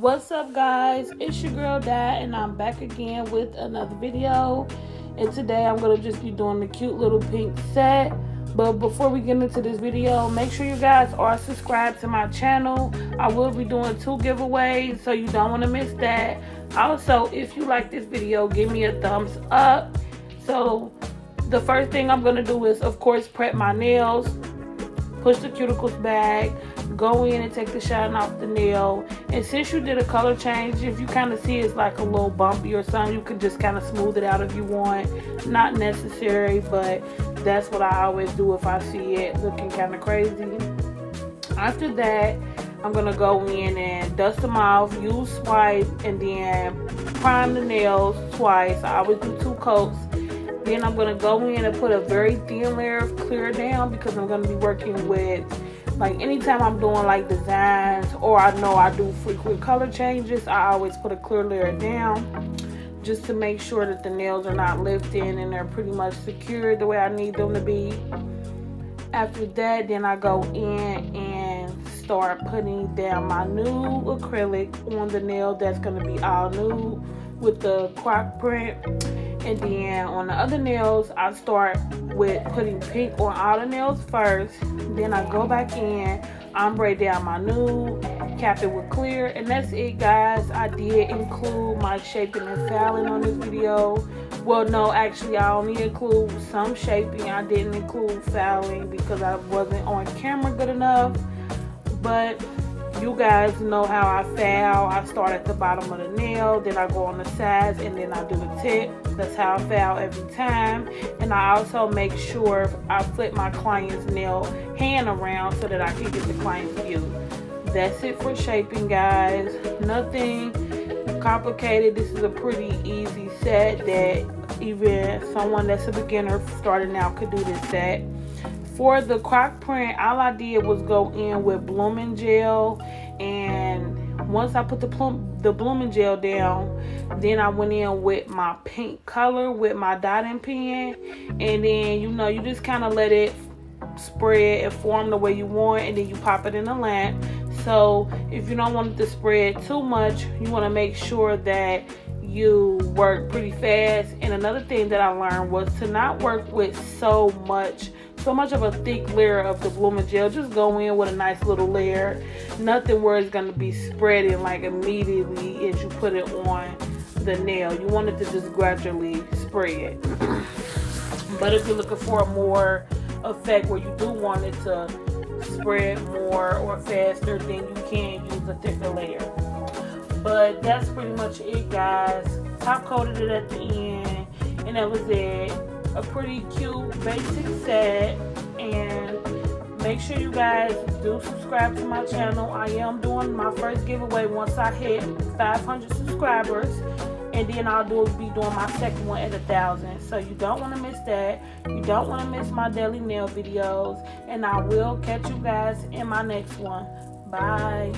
What's up guys? It's your girl Di and I'm back again with another video. And today I'm going to just be doing the cute little pink set. But before we get into this video, make sure you guys are subscribed to my channel. I will be doing two giveaways, so you don't want to miss that. Also, if you like this video, give me a thumbs up. So, the first thing I'm going to do is, of course, prep my nails. Push the cuticles back go in and take the shine off the nail. And since you did a color change if you kind of see it's like a little bumpy or something you can just kind of smooth it out if you want. Not necessary but that's what I always do if I see it looking kind of crazy. After that I'm gonna go in and dust them off use swipe and then prime the nails twice. I always do two coats. Then I'm gonna go in and put a very thin layer of clear down because I'm gonna be working with like anytime I'm doing like designs or I know I do frequent color changes, I always put a clear layer down just to make sure that the nails are not lifting and they're pretty much secured the way I need them to be. After that, then I go in and start putting down my new acrylic on the nail that's going to be all new with the croc print and then on the other nails I start with putting pink on all the nails first. Then I go back in ombre down my nude cap it with clear and that's it guys. I did include my shaping and filing on this video. Well no actually I only include some shaping. I didn't include filing because I wasn't on camera good enough. But you guys know how I file. I start at the bottom of the nail, then I go on the sides, and then I do the tip. That's how I file every time. And I also make sure I flip my client's nail hand around so that I can get the client's view. That's it for shaping, guys. Nothing complicated. This is a pretty easy set that even someone that's a beginner starting out could do this set. For the croc print, all I did was go in with blooming gel and once I put the plum the blooming gel down, then I went in with my pink color with my dotting pen and then you know you just kind of let it spread and form the way you want and then you pop it in the lamp. So if you don't want it to spread too much, you want to make sure that you work pretty fast. And another thing that I learned was to not work with so much so much of a thick layer of the blooming gel. Just go in with a nice little layer. Nothing where it's going to be spreading like immediately as you put it on the nail. You want it to just gradually spread. but if you're looking for a more effect where you do want it to spread more or faster, then you can use a thicker layer. But that's pretty much it, guys. Top coated it at the end, and that was it a pretty cute basic set. And make sure you guys do subscribe to my channel. I am doing my first giveaway once i hit 500 subscribers. And then i'll do be doing my second one at a thousand. So you don't want to miss that. You don't want to miss my daily nail videos. And i will catch you guys in my next one. Bye